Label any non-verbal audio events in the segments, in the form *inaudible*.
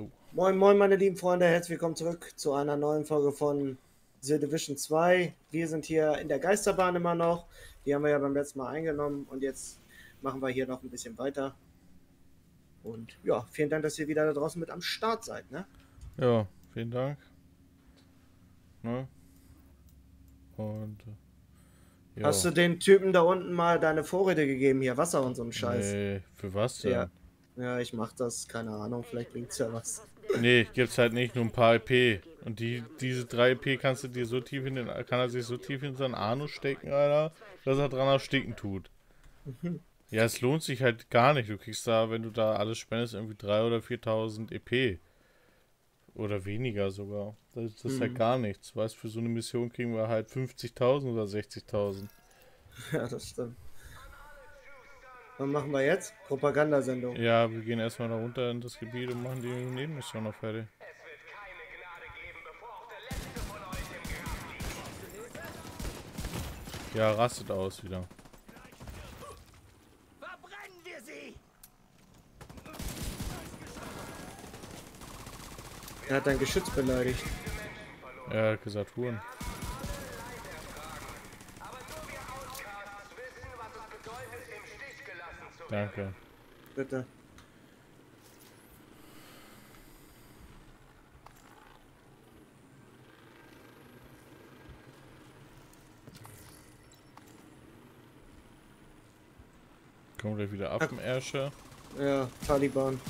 Oh. Moin, moin, meine lieben Freunde, herzlich willkommen zurück zu einer neuen Folge von The Division 2. Wir sind hier in der Geisterbahn immer noch. Die haben wir ja beim letzten Mal eingenommen und jetzt machen wir hier noch ein bisschen weiter. Und ja, vielen Dank, dass ihr wieder da draußen mit am Start seid, ne? Ja, vielen Dank. Ne? Und. äh, Ja. Hast du den Typen da unten mal deine Vorräte gegeben, hier Wasser und so einen Scheiß? Nee, für was denn? Ja. Ja, ich mach das, keine Ahnung, vielleicht bringt's ja was. Nee, gibt's halt nicht nur ein paar EP. Und die, diese drei EP kannst du dir so tief in den, kann er sich so tief in seinen Anus stecken, Alter, dass er dran ersticken tut. Ja, es lohnt sich halt gar nicht. Du kriegst da, wenn du da alles spendest, irgendwie 3.000 oder 4.000 EP. Oder weniger sogar. Das, das ist halt Mhm. gar nichts. Weißt für so eine Mission kriegen wir halt 50.000 oder 60.000. *laughs* Ja, das stimmt. Was machen wir jetzt? Propagandasendung. Ja, wir gehen erstmal da runter in das Gebiet und machen die Nebenmission noch fertig. Ja, rastet aus wieder. Verbrennen wir sie! Er hat dein Geschütz beleidigt. Er hat gesagt, Huren. Danke. Bitte. Kommen gleich wieder Affenärsche. Ja, Taliban.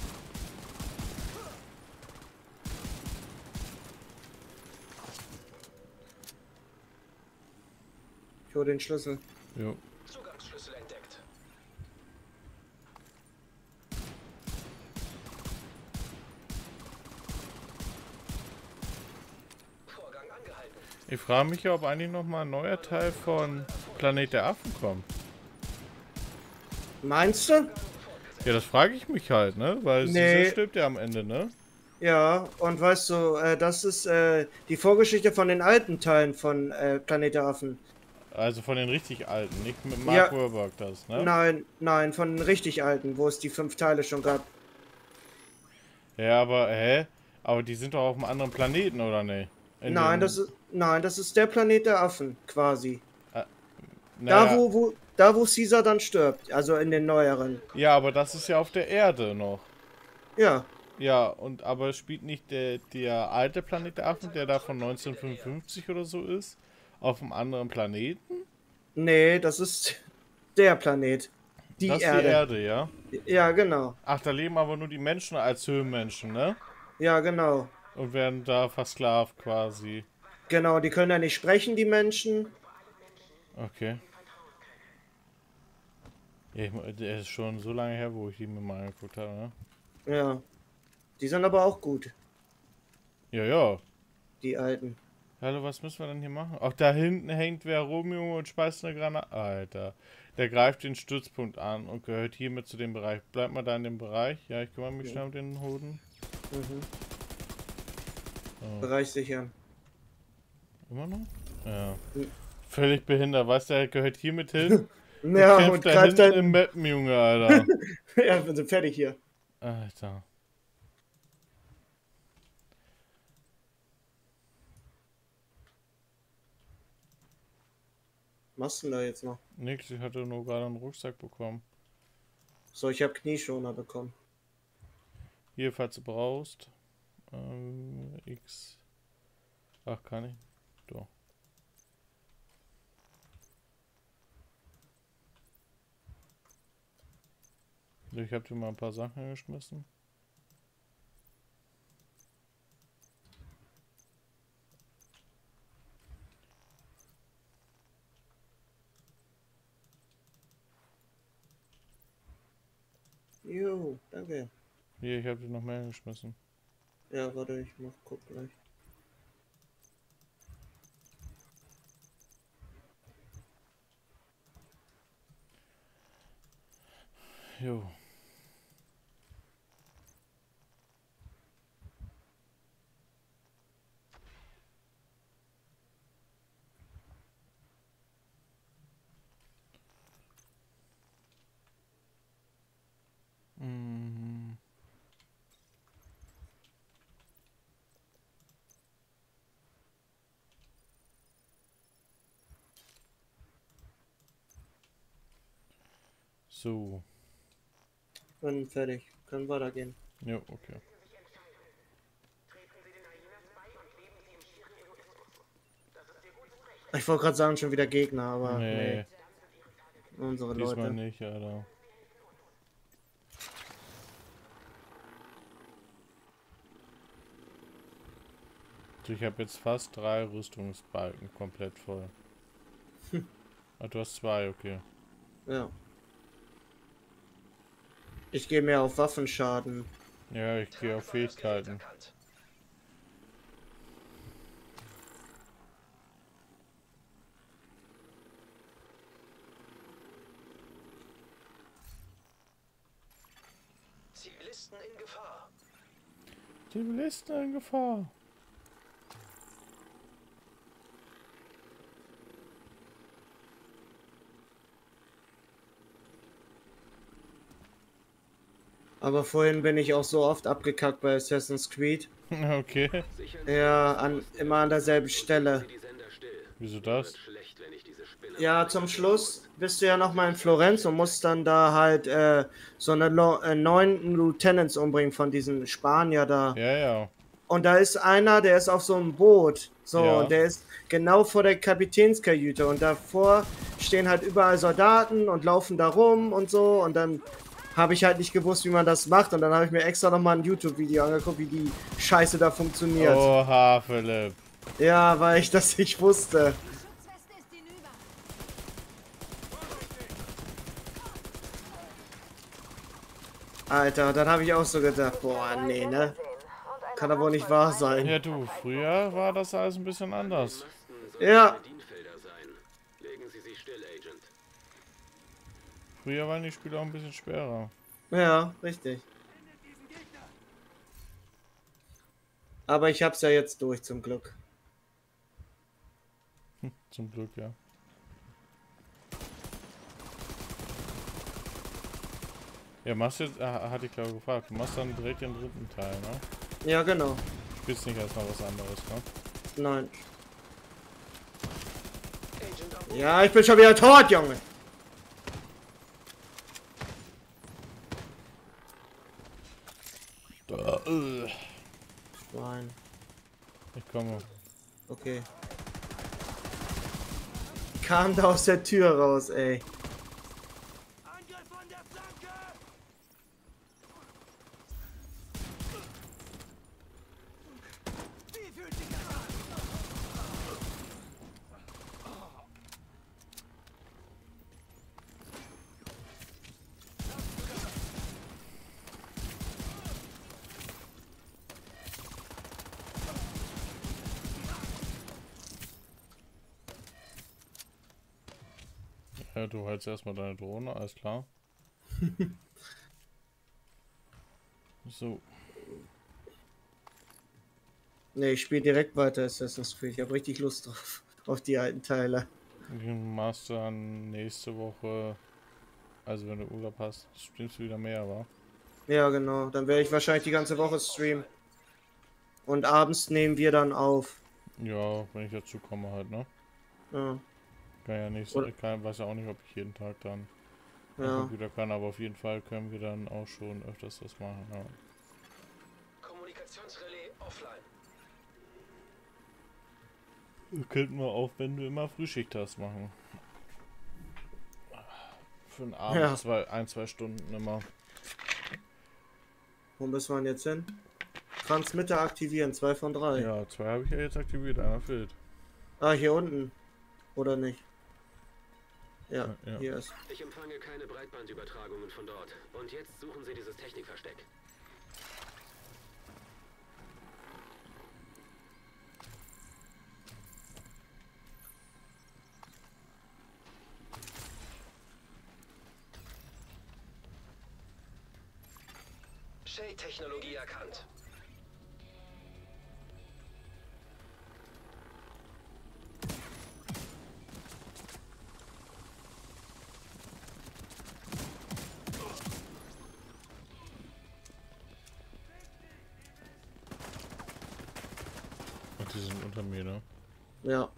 Ich hole den Schlüssel. Jo. Ich frage mich ja, ob eigentlich noch mal ein neuer Teil von Planet der Affen kommt. Meinst du? Ja, das frage ich mich halt, ne? Weil Nee. sie stirbt ja am Ende, ne? Ja, und weißt du, äh, das ist äh, die Vorgeschichte von den alten Teilen von äh, Planet der Affen. Also von den richtig alten, nicht mit Ja. Mark Wahlberg das, ne? Nein, nein, von den richtig alten, wo es die fünf Teile schon gab. Ja, aber, hä? Aber die sind doch auf einem anderen Planeten, oder ne? In Nein, das ist, nein, das ist der Planet der Affen, quasi. naja, Da, wo, wo, da, wo Caesar dann stirbt, also in den neueren. Ja, aber das ist ja auf der Erde noch. Ja, Ja, und aber spielt nicht der, der alte Planet der Affen, der da von 1955 oder so ist, auf einem anderen Planeten? nee, das ist der Planet. Die das ist Erde. die Erde, ja? Ja, genau. Ach, da leben aber nur die Menschen als Höhenmenschen, ne? Ja, genau. Und werden da versklavt quasi. Genau, die können ja nicht sprechen, die Menschen. Okay. Ja, ich, der ist schon so lange her, wo ich die mir mal angeguckt habe, ne? Ja. Die sind aber auch gut, Ja, ja. die alten. Hallo, was müssen wir denn hier machen? Ach, da hinten hängt wer rum, Junge, und schmeißt eine Granate. Alter. Der greift den Stützpunkt an und gehört hiermit zu dem Bereich. Bleib mal da in dem Bereich. Ja, ich kümmere mich schnell um den Hoden. Mhm. Oh, Bereich sichern. Immer noch? Ja. Mhm. Völlig behindert. Weißt du, der gehört hiermit hin. *laughs* Ja, kämpft und da greift hinten im. Mappen, Junge, Alter. *laughs* Ja, wir sind fertig hier. Alter. Was machst du denn da jetzt noch? Nix, ich hatte nur gerade einen Rucksack bekommen. So, ich habe Knieschoner bekommen. Hier, falls du brauchst. Ähm, X. Ach, kann ich? Doch. Ich habe dir mal ein paar Sachen geschmissen. Jo, danke. Hier, ich habe dir noch mehr geschmissen. Ja, warte, ich mach, guck gleich. Jo. So. Bin fertig. Können weitergehen. Ja, okay. Ich wollte gerade sagen, schon wieder Gegner, aber Nee, nee. Unsere diesmal Leute. nicht, Alter. So, ich habe jetzt fast drei Rüstungsbalken komplett voll. Ah, du hast zwei, okay. Ja. Ich gehe mehr auf Waffenschaden. Ja, ich gehe auf Fähigkeiten. Zivilisten in Gefahr. Zivilisten in Gefahr. Aber vorhin bin ich auch so oft abgekackt bei Assassin's Creed. Okay. Ja, an, immer an derselben Stelle. Wieso das? Ja, zum Schluss bist du ja noch mal in Florenz und musst dann da halt äh, so eine Lo äh, neun Lieutenants umbringen von diesen Spanier da. Ja, ja. Und da ist einer, der ist auf so einem Boot. So, Ja. und der ist genau vor der Kapitänskajüte. Und davor stehen halt überall Soldaten und laufen da rum und so. Und dann habe ich halt nicht gewusst, wie man das macht. Und dann habe ich mir extra nochmal ein YouTube-Video angeguckt, wie die Scheiße da funktioniert. Oha, Philipp. Ja, weil ich das nicht wusste. Alter, dann habe ich auch so gedacht, boah, nee, ne? Kann doch wohl nicht wahr sein. Ja, du, früher war das alles ein bisschen anders. Ja, Früher waren die Spiele auch ein bisschen schwerer. ja, richtig. Aber ich hab's ja jetzt durch, zum Glück. Zum Glück, ja. Ja, machst du jetzt, ah, hatte ich glaube gefragt, du machst dann direkt den dritten Teil, ne? Ja, genau. Spielst nicht erstmal was anderes, ne? Nein. Ja, ich bin schon wieder tot, Junge. Äh, Nein. Ich komme. Okay. Kam da aus der Tür raus, ey. Angriff von der Flanke! Wie fühlt sich das an? Hältst erstmal deine Drohne, alles klar. *laughs* so, Nee, ich spiele direkt weiter Assassin's Creed. Ich habe richtig Lust drauf. Auf die alten Teile. machst du dann nächste Woche, also wenn du Urlaub hast, streamst du wieder mehr, wa? Ja, genau. Dann werde ich wahrscheinlich die ganze Woche streamen. Und abends nehmen wir dann auf. Ja, wenn ich dazu komme halt, ne? Ja. Kann ja nicht, Oder- ich kann, weiß ja auch nicht, ob ich jeden Tag dann Ja. Computer kann, aber auf jeden Fall können wir dann auch schon öfters das machen, ja. Kommunikationsrelais offline. Könnten wir auch, wenn du immer Frühschicht hast, machen. Für den Abend Ja. zwei, ein, zwei Stunden immer. Wo müssen wir denn jetzt hin? Transmitter aktivieren, zwei von drei. Ja, zwei habe ich ja jetzt aktiviert, einer fehlt. Ah, hier unten. Oder nicht? Ja, Ja, hier ist. Ich empfange keine Breitbandübertragungen von dort. Und jetzt suchen Sie dieses Technikversteck. Shay-Technologie erkannt. Ja.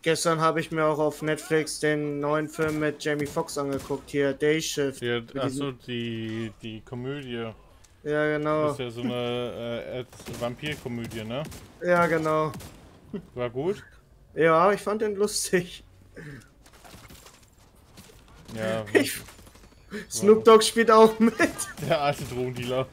Gestern habe ich mir auch auf Netflix den neuen Film mit Jamie Foxx angeguckt, hier Day Shift. Ja, achso, die, die Komödie. Ja, genau. Das ist ja so eine äh, Vampirkomödie, ne? Ja, genau. War gut? Ja, ich fand den lustig. Ja. Ich, Snoop Dogg spielt auch mit. *laughs* der alte Drogendealer.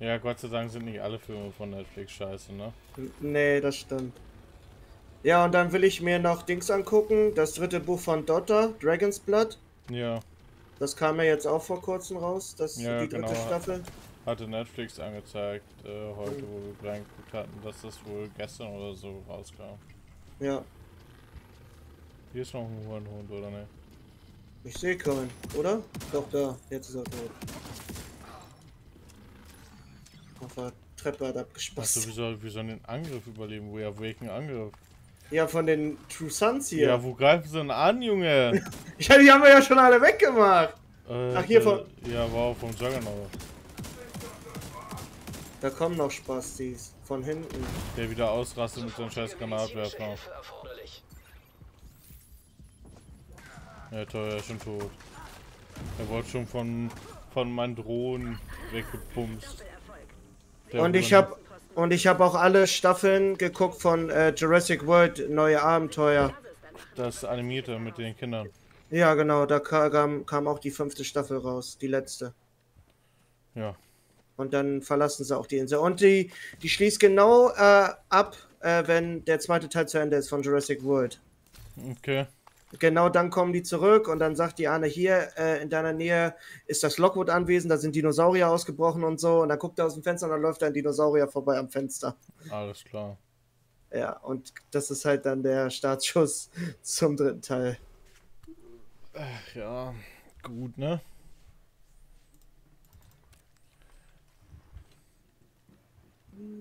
Ja, Gott sei Dank sind nicht alle Filme von Netflix scheiße, ne? Nee, das stimmt. Ja, und dann will ich mir noch Dings angucken. Das dritte Buch von Dotter, Dragon's Blood. Ja, Das kam ja jetzt auch vor kurzem raus, das Ja, die dritte genau. Staffel. hatte Netflix angezeigt, äh, heute, wo wir reingeguckt hatten, dass das wohl gestern oder so rauskam. Ja, Hier ist noch ein Hurenhund, oder ne? ich sehe keinen, oder? Doch, da, jetzt ist er tot. Auf der Treppe hat Achso, abgespasst. wie soll, wie soll den Angriff überleben? Wo ja, welchen Angriff? Ja, von den True Sons hier. Ja, wo greifen sie denn an, Junge? *laughs* Ja, die haben wir ja schon alle weggemacht. Äh, Ach, hier der- von- Ja, wow, vom Juggernaut. Da kommen noch Spastis. Von hinten. Der wieder ausrastet mit seinem scheiß Granatwerfer. Ja, toll, er ist schon tot. Er wurde schon von, von meinen Drohnen weggepumpt. Und ich habe und ich habe auch alle Staffeln geguckt von äh, Jurassic World Neue Abenteuer. Das Animierte mit den Kindern. Ja, genau, da ka- kam, kam auch die fünfte Staffel raus, die letzte. Ja. Und dann verlassen sie auch die Insel. Und die, die schließt genau äh, ab, äh, wenn der zweite Teil zu Ende ist von Jurassic World. Okay. Genau dann kommen die zurück und dann sagt die Anne, hier äh, in deiner Nähe ist das Lockwood-Anwesen, da sind Dinosaurier ausgebrochen und so. Und dann guckt er aus dem Fenster und dann läuft da ein Dinosaurier vorbei am Fenster. Alles klar. Ja, und das ist halt dann der Startschuss zum dritten Teil. Ach ja, gut, ne?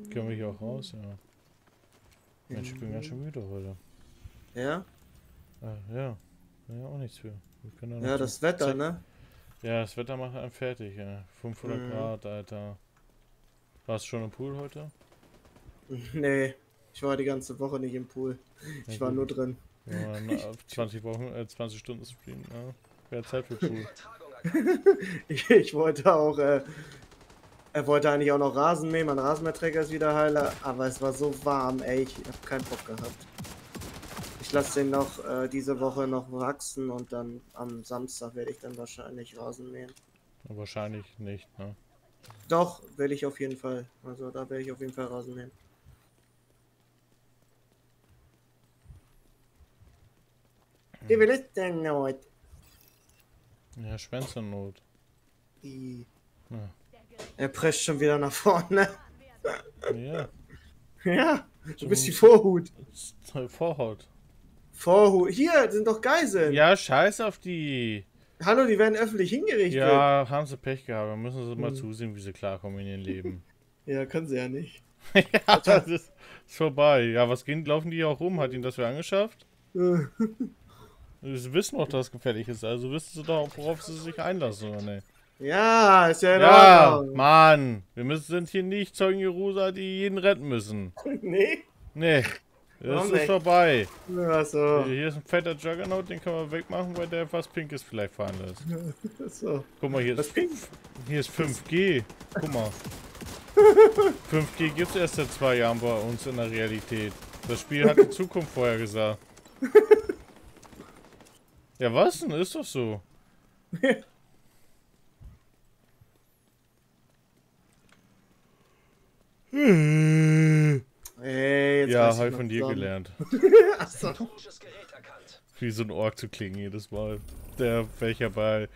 Können wir hier auch raus, ja. Mensch, ich bin ganz schön müde heute. Ja? Ah, ja. Ja, auch nichts für. Ja, das Wetter, Zack. ne? Ja, das Wetter macht einen fertig, ja. 500 Mhm. Grad, Alter. Warst du schon im Pool heute? *laughs* Nee, ich war die ganze Woche nicht im Pool. Ich Ja, war gut. nur drin. Ja, na, *laughs* 20 Wochen, äh, 20 Stunden Stream, ja. Wäre Zeit für Pool. *laughs* Ich, ich wollte auch, äh, er wollte eigentlich auch noch Rasen mähen, mein Rasenmäherträger ist wieder heile, aber es war so warm, ey, ich hab keinen Bock gehabt. Ich lasse den noch äh, diese Woche noch wachsen und dann am Samstag werde ich dann wahrscheinlich Rasen mähen. Wahrscheinlich nicht, ne? Doch, will ich auf jeden Fall. Also da werde ich auf jeden Fall Rasen mähen. Wie will es denn heute? Ja, Schwänzernot. Die- Ja. Er prescht schon wieder nach vorne. Ja, *laughs* ja, du bist die Vorhut. Vorhaut. Vorhut. Hier sind doch Geiseln. Ja, scheiß auf die. Hallo, die werden öffentlich hingerichtet. Ja, haben sie Pech gehabt. Dann müssen sie mal Hm. zusehen, wie sie klarkommen in ihrem Leben. *laughs* Ja, können sie ja nicht. *laughs* ja, das ist, ist vorbei. Ja, was gehen, laufen die hier auch rum? Hat ihnen das wer angeschafft? Sie wissen doch, dass es gefährlich ist. Also wissen sie doch, worauf sie sich einlassen, oder nicht? ja, ist ja in Ja, Ordnung. Mann. Wir müssen, sind hier nicht Zeugen Jerusa, die jeden retten müssen. *laughs* Nee? Nee. Das Warum ist nicht? vorbei. Achso. Hier ist ein fetter Juggernaut, den können wir wegmachen, weil der was Pinkes vielleicht fahren lässt. Achso. Guck mal, hier ist, pink? hier ist 5G. Guck mal. 5G gibt es erst seit zwei Jahren bei uns in der Realität. Das Spiel hat die Zukunft vorher gesagt. *laughs* Ja, was denn? Ist doch so. Jetzt *laughs* Ja, habe ich von dir zusammen. gelernt. *laughs* Achso. Wie so ein Ork zu klingen jedes Mal. Der, welcher bei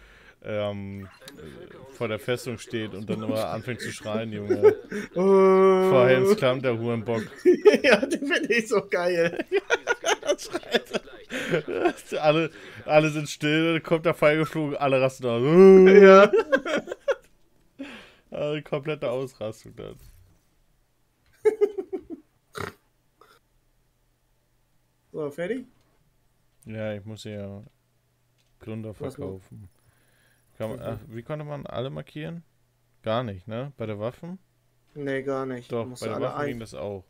ähm, äh, vor der Festung steht und dann immer anfängt zu schreien, Junge. Oh. *laughs* Vor Helms Klamm, der Hurenbock. *laughs* ja, den finde ich so geil. alle, alle sind still, dann kommt der Pfeil geflogen, alle rasten aus. ja. Komplette Ausrastung dann. So, fertig? Ja, ich muss ja Gründer verkaufen. Man, ach, wie konnte man alle markieren? Gar nicht, ne? Bei der Waffen? Nee, gar nicht. Doch, bei der Waffen ging ein... das auch.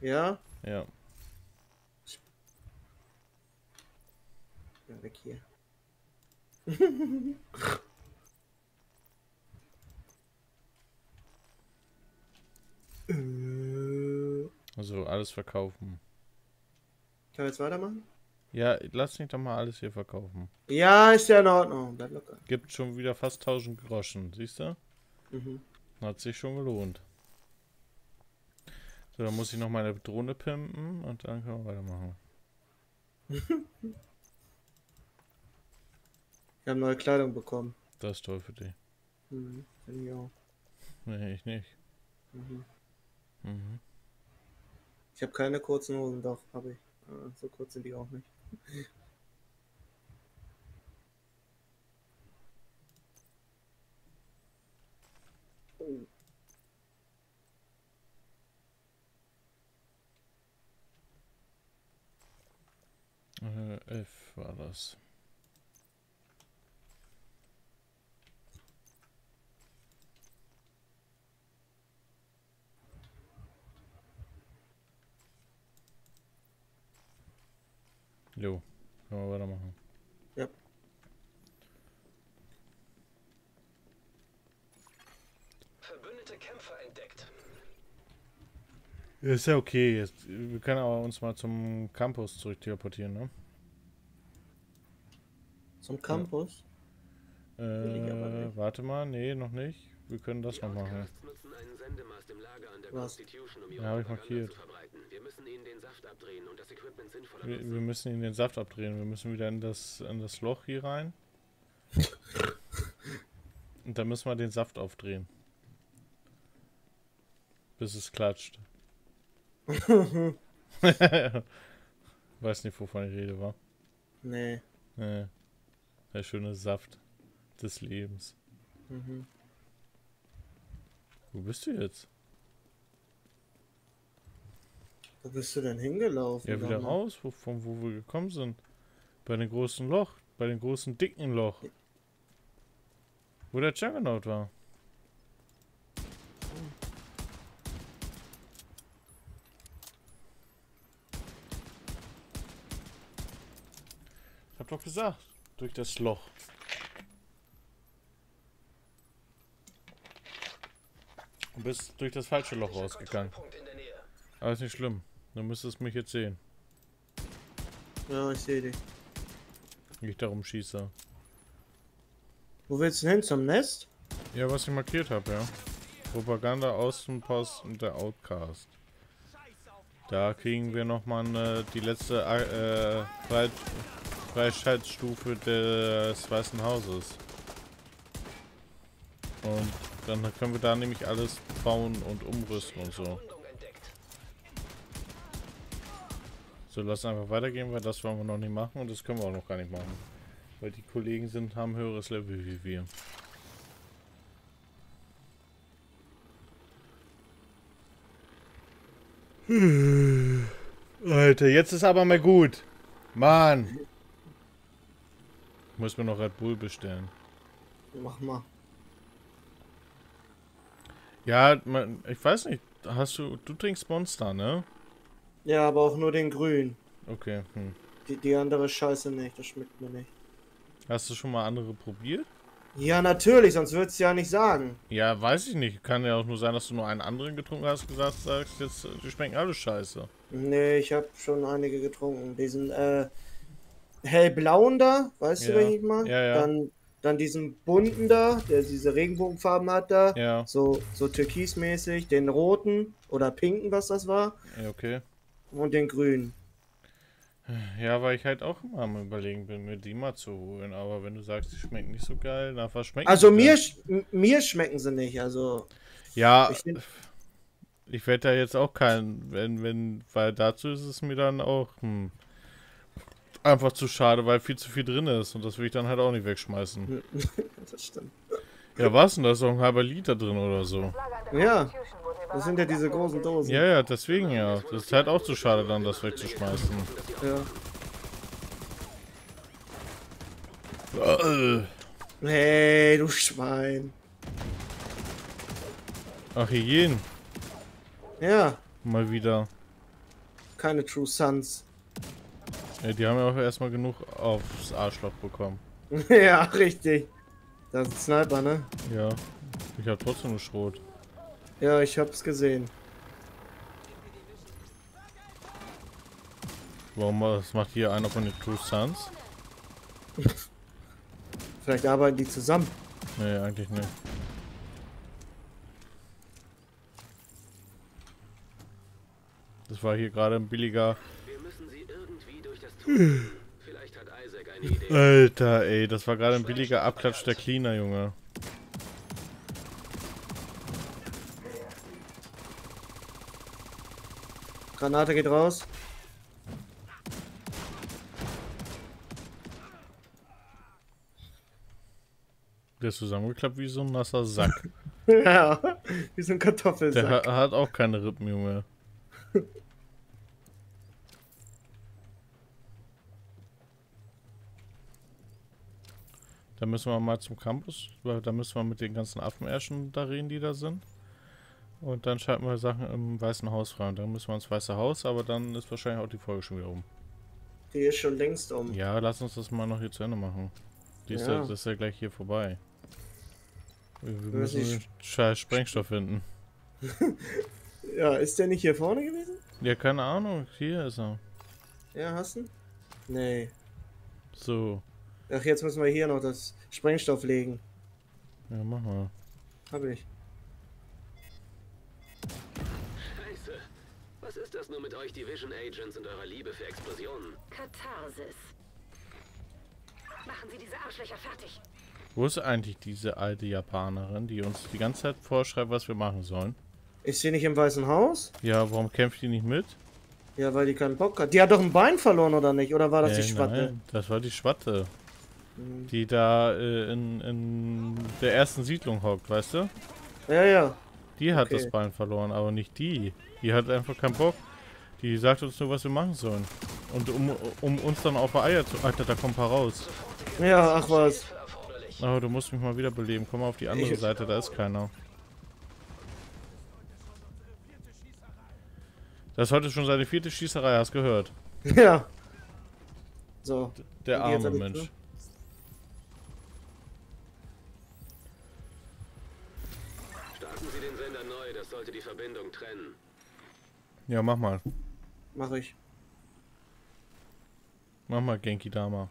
Ja? Ja. ja? Weg hier. *laughs* Äh, Also alles verkaufen. Können wir jetzt weitermachen? Ja, lass mich doch mal alles hier verkaufen. Ja, ist ja in Ordnung. Bleib locker. Gibt schon wieder fast 1000 Groschen, siehst du? Mhm. Hat sich schon gelohnt. So, dann muss ich noch meine Drohne pimpen und dann können wir weitermachen. *laughs* Wir haben neue Kleidung bekommen. Das ist toll für dich. Mhm. Ich auch. Nee, ich nicht. Mhm. Mhm. Ich habe keine kurzen Hosen, doch, habe ich. Ah, So kurz sind die auch nicht. Äh, F war das. Jo, können wir weitermachen. Ja. Verbündete Kämpfer entdeckt. Ist ja okay. Jetzt, wir können aber uns mal zum Campus zurück teleportieren, ne? Zum Campus? Aber Äh, warte mal, nee, noch nicht. Wir können das Die noch machen. Was? Um Ja, hab ich markiert. Wir müssen ihnen den Saft abdrehen und das Equipment sinnvoller Wir, wir müssen ihn den Saft abdrehen. Wir müssen wieder in das, in das Loch hier rein. Und dann müssen wir den Saft aufdrehen. Bis es klatscht. *laughs* Weiß nicht, wovon ich rede, war. Nee. Nee. Der schöne Saft des Lebens. Mhm. Wo bist du jetzt? Wo bist du denn hingelaufen? Ja, wieder raus, wo, von wo wir gekommen sind. Bei dem großen Loch. Bei dem großen, dicken Loch. Wo der Juggernaut war. Ich hab doch gesagt, durch das Loch. Bist durch das falsche Loch rausgegangen. Aber ist nicht schlimm. Du müsstest mich jetzt sehen, Ja, ich sehe dich. ich darum schieße. Wo willst du hin? Zum Nest? Ja, was ich markiert habe, ja. Propaganda, Außenpost und der Outcast. Da kriegen wir nochmal eine, die letzte äh, Frei Freischaltstufe des Weißen Hauses. Und dann können wir da nämlich alles bauen und umrüsten und so. So, lass einfach weitergehen, weil das wollen wir noch nicht machen und das können wir auch noch gar nicht machen. Weil die Kollegen sind, haben höheres Level wie wir. Alter, jetzt ist aber mal gut. Mann. Muss mir noch Red Bull bestellen. Mach mal. Ja, man, ich weiß nicht. Hast du, du trinkst Monster, ne? Ja, aber auch nur den grün. Okay. Hm. Die, die andere Scheiße nicht, das schmeckt mir nicht. Hast du schon mal andere probiert? Ja, natürlich, sonst würdest du ja nicht sagen. Ja, weiß ich nicht. Kann ja auch nur sein, dass du nur einen anderen getrunken hast und gesagt sagst, jetzt, die schmecken alle scheiße. Nee, ich habe schon einige getrunken. Diesen äh, hellblauen da, weißt Ja. du, welchen ich mal? Ja, ja. Dann, dann diesen bunten da, der diese Regenbogenfarben hat da. Ja, So, so türkismäßig. Den roten oder pinken, was das war. okay. Und den grünen. Ja, weil ich halt auch immer am überlegen bin, mir die mal zu holen. Aber wenn du sagst, die schmecken nicht so geil, na was schmecken Also mir, sch- mir schmecken sie nicht. Also, Ja, ich ich werde da jetzt auch keinen, wenn, wenn, weil dazu ist es mir dann auch hm, einfach zu schade, weil viel zu viel drin ist und das will ich dann halt auch nicht wegschmeißen. *laughs* das stimmt. Ja, was denn? Da ist doch ein halber Liter drin oder so. Ja, das sind ja diese großen Dosen. Ja, ja, deswegen ja. Das ist halt auch zu schade, dann das wegzuschmeißen. Ja. Äh, Hey, du Schwein. Ach, Hyänen. Ja, Mal wieder. keine True Sons. Ja, die haben ja auch erstmal genug aufs Arschloch bekommen. *laughs* ja, richtig. Das ist ein Sniper, ne? Ja. Ich hab trotzdem nur Schrot. Ja, ich hab's gesehen. Warum was macht hier einer von den True Sons? *laughs* Vielleicht arbeiten die zusammen. Nee, eigentlich nicht. Das war hier gerade ein billiger. Alter, ey, das war gerade ein billiger Abklatsch der Cleaner, Junge. Granate geht raus. Der ist zusammengeklappt wie so ein nasser Sack. *laughs* ja, wie so ein Der Kartoffelsack. hat, hat auch keine Rippen, Junge. Da müssen wir mal zum Campus, weil da müssen wir mit den ganzen Affenärschen da reden, die da sind. Und dann schalten wir Sachen im Weißen Haus frei. Und dann müssen wir ins Weiße Haus, aber dann ist wahrscheinlich auch die Folge schon wieder um. Die ist schon längst um. Ja, lass uns das mal noch hier zu Ende machen. Die ist ja. Ja. das ist ja gleich hier vorbei. Wir wir Ja, müssen scheiß Sprengstoff finden. *laughs* Ja, ist der nicht hier vorne gewesen? Ja, keine Ahnung. Hier ist er. Ja, hast du? Nee. So. Ach, jetzt müssen wir hier noch das Sprengstoff legen. Ja, mach mal. Hab ich. Scheiße. Was ist das nur mit euch Division Agents und eurer Liebe für Explosionen? Katharsis. Machen Sie diese Arschlöcher fertig. Wo ist eigentlich diese alte Japanerin, die uns die ganze Zeit vorschreibt, was wir machen sollen? Ist sie nicht im Weißen Haus? Ja, warum kämpft die nicht mit? Ja, weil die keinen Bock hat. Die hat doch ein Bein verloren, oder nicht? Oder war das die Äh, Schwatte? nein, das war die Schwatte. Mhm. Die da äh, in, in der ersten Siedlung hockt, weißt du? Ja, ja. Die hat Okay. das Bein verloren, aber nicht die. Die hat einfach keinen Bock. Die sagt uns nur, was wir machen sollen. Und um, um uns dann auf Eier zu... Alter, da kommt ein paar raus. Ja, ach was. Aber du musst mich mal wiederbeleben. Komm mal auf die andere Ich- Seite, da ist keiner. Das ist heute schon seine vierte Schießerei, hast gehört. *laughs* Ja. So. Der arme Mensch. Das sollte die Verbindung trennen. Ja, mach mal. Mach ich. Mach mal Genki Dama.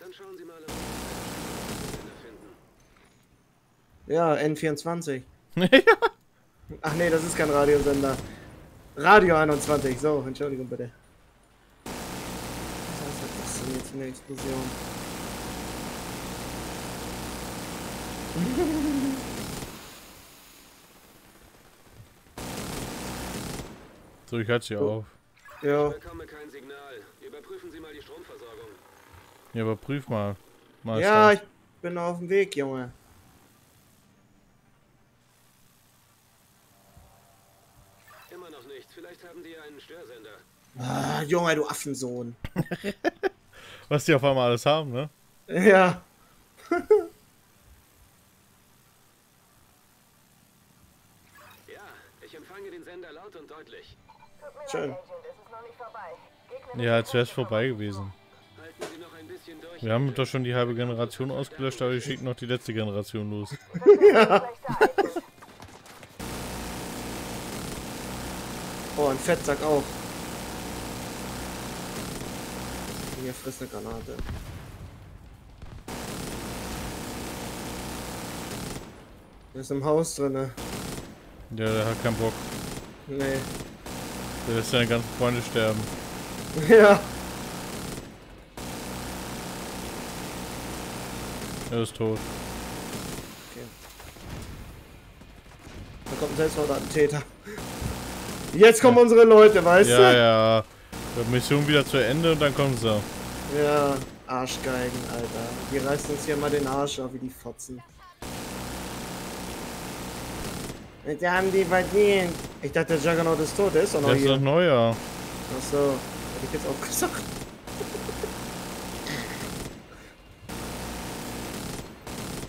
Dann schauen Sie mal. Ja, N24. *laughs* Ach nee, das ist kein Radiosender. Radio 21, so, Entschuldigung bitte. Was ist das denn jetzt für eine Explosion? *laughs* So, ich halte sie So. auf. Ja, Ich bekomme kein Signal. Überprüfen Sie mal die Stromversorgung. Ja, aber prüf mal. Meister. ja, ich bin auf dem Weg, Junge. Immer noch nichts. Vielleicht haben die ja einen Störsender. Ah, Junge, du Affensohn. *laughs* Was die auf einmal alles haben, ne? Ja. Ja, *laughs* ich empfange den Sender laut und deutlich. Schön. Ja, als wäre es vorbei gewesen. Wir haben doch schon die halbe Generation ausgelöscht, aber die schicken noch die letzte Generation los. *laughs* Oh, ein Fettsack auch. Hier frisst eine Granate. Der ist im Haus drinne. Ja, der hat keinen Bock. Nee. Der lässt seine ganzen Freunde sterben. Ja. Er ist tot. Da kommt ein Selbstmordattentäter. Jetzt kommen unsere Leute, weißt Ja, du? ja. Die Mission wieder zu Ende und dann kommen sie. Ja, Arschgeigen, Alter. Die reißen uns hier mal den Arsch auf, wie die Fotzen. Die haben die verdient. Ich dachte, der Juggernaut ist tot, der ist doch noch hier. Der ist doch neuer. Achso, Hab ich jetzt auch gesagt.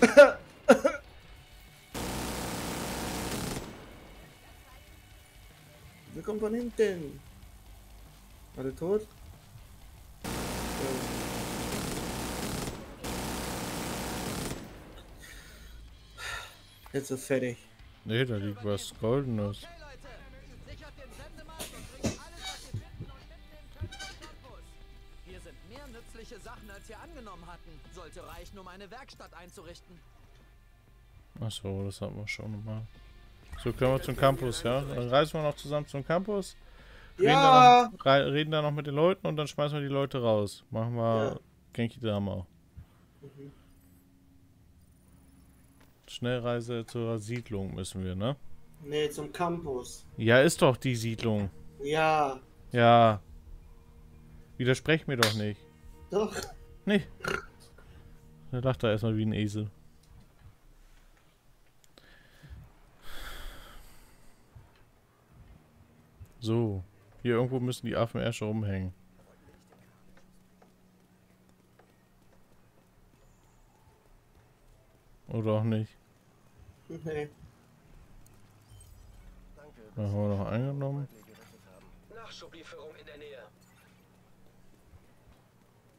*laughs* Wir kommen von hinten. War der tot? Jetzt ist fertig. Nee, da liegt was Goldenes. Hier sind mehr nützliche Sachen, als wir angenommen hatten. Sollte reichen, um eine Werkstatt einzurichten. Achso, das hatten wir schon mal. So, können wir zum Campus, ja? Dann reisen wir noch zusammen zum Campus. Reden, Ja! da noch, reden da noch mit den Leuten und dann schmeißen wir die Leute raus. Machen wir Ja. Genki Dama. Schnellreise zur Siedlung müssen wir, ne? Nee, zum Campus. Ja, ist doch die Siedlung. Ja, Ja. Widersprech mir doch nicht. doch. Nee. Da lacht er erstmal wie ein Esel. So. Hier irgendwo müssen die Affenärsche rumhängen. Oder auch nicht. Nee. Da haben wir noch eingenommen. Nachschublieferung in der Nähe.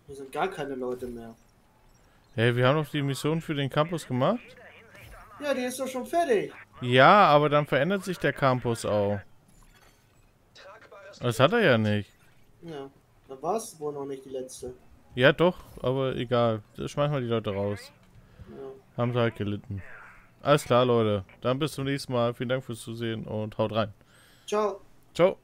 Hier sind gar keine Leute mehr. Hey, wir haben doch die Mission für den Campus gemacht. Ja, die ist doch schon fertig. Ja, aber dann verändert sich der Campus auch. Das hat er ja nicht. Ja, da war es wohl noch nicht die letzte. Ja, doch, aber egal. Da Schmeißen wir die Leute raus. Ja. Haben sie halt gelitten. Alles klar, Leute. Dann bis zum nächsten Mal. Vielen Dank fürs Zusehen und haut rein. Ciao. Ciao.